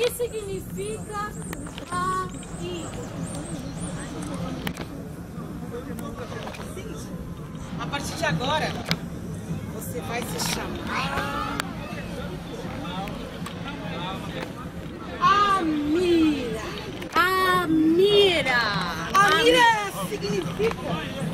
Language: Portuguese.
que significa a I? A partir de agora, você vai se chamar. Amira! Amira! Amira significa.